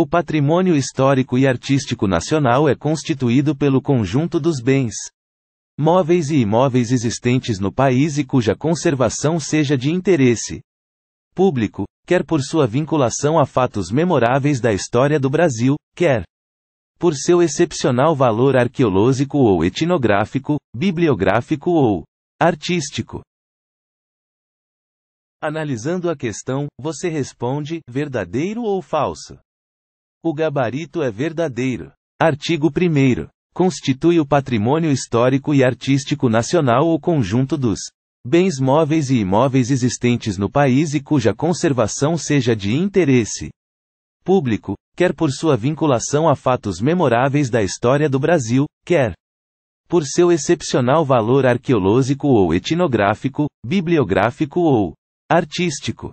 O patrimônio histórico e artístico nacional é constituído pelo conjunto dos bens móveis e imóveis existentes no país e cuja conservação seja de interesse público, quer por sua vinculação a fatos memoráveis da história do Brasil, quer por seu excepcional valor arqueológico ou etnográfico, bibliográfico ou artístico. Analisando a questão, você responde: verdadeiro ou falso? O gabarito é verdadeiro. Artigo 1. Constitui o patrimônio histórico e artístico nacional o conjunto dos bens móveis e imóveis existentes no país e cuja conservação seja de interesse público, quer por sua vinculação a fatos memoráveis da história do Brasil, quer por seu excepcional valor arqueológico ou etnográfico, bibliográfico ou artístico.